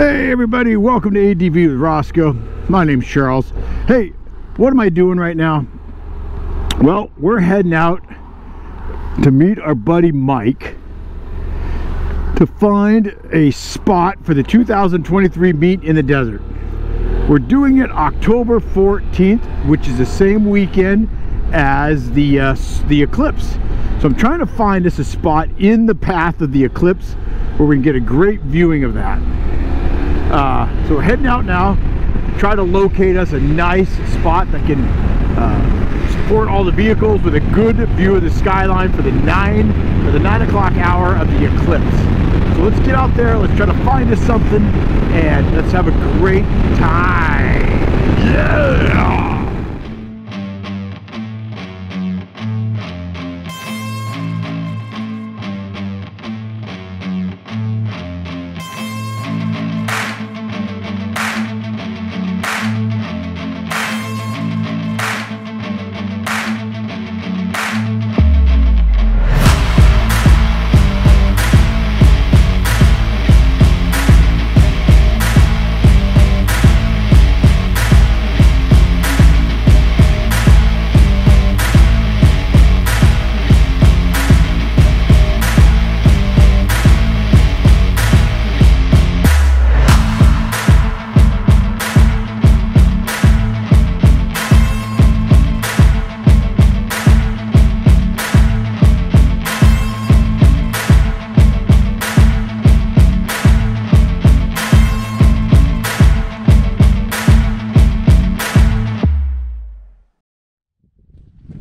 Hey everybody, welcome to ADV with Roscoe. My name's Charles. Hey, what am I doing right now? Well, we're heading out to meet our buddy Mike to find a spot for the 2023 meet in the desert. We're doing it October 14th, which is the same weekend as the uh, the eclipse. So I'm trying to find us a spot in the path of the eclipse where we can get a great viewing of that. Uh, so we're heading out now, try to locate us a nice spot that can uh, support all the vehicles with a good view of the skyline for the nine for the nine o'clock hour of the eclipse. So let's get out there, let's try to find us something, and let's have a great time. Yeah!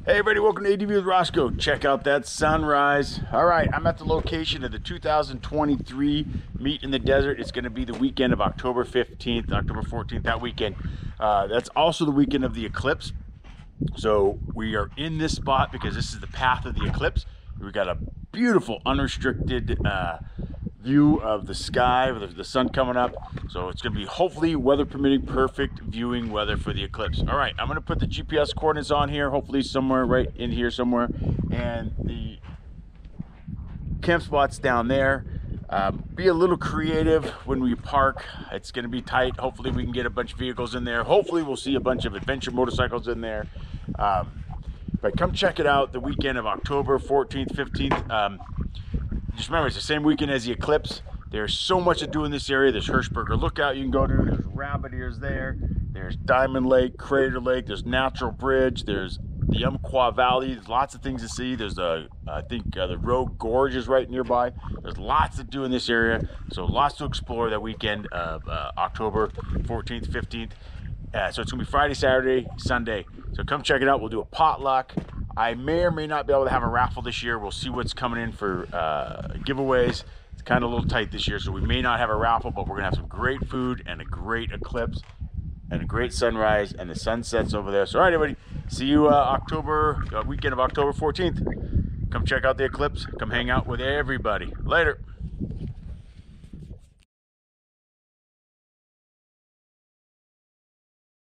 Hey everybody, welcome to ADV with Roscoe. Check out that sunrise. All right, I'm at the location of the 2023 Meet in the Desert. It's gonna be the weekend of October 15th, October 14th, that weekend. Uh, that's also the weekend of the eclipse. So we are in this spot because this is the path of the eclipse. We've got a beautiful unrestricted uh, view of the sky with the sun coming up. So it's going to be hopefully weather permitting perfect viewing weather for the eclipse. All right, I'm going to put the GPS coordinates on here, hopefully somewhere right in here somewhere. And the camp spot's down there. Um, be a little creative when we park. It's going to be tight. Hopefully we can get a bunch of vehicles in there. Hopefully we'll see a bunch of adventure motorcycles in there. Um, but come check it out the weekend of October 14th, 15th. Um, just remember, it's the same weekend as the eclipse. There's so much to do in this area. There's Hershberger Lookout you can go to. There's rabbit ears there. There's Diamond Lake, Crater Lake. There's Natural Bridge. There's the Umpqua Valley. There's lots of things to see. There's the, I think uh, the Rogue Gorge is right nearby. There's lots to do in this area. So lots to explore that weekend of uh, October 14th, 15th. Uh, so it's gonna be Friday, Saturday, Sunday. So come check it out. We'll do a potluck. I may or may not be able to have a raffle this year. We'll see what's coming in for uh, giveaways. It's kind of a little tight this year, so we may not have a raffle, but we're gonna have some great food and a great eclipse and a great sunrise and the sunsets over there. So all right, everybody, see you uh, October, uh, weekend of October 14th. Come check out the eclipse. Come hang out with everybody. Later.